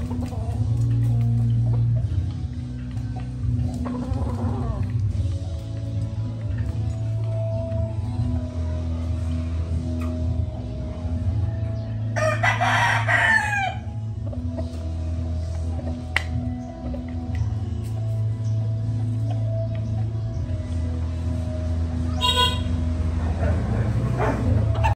Oh.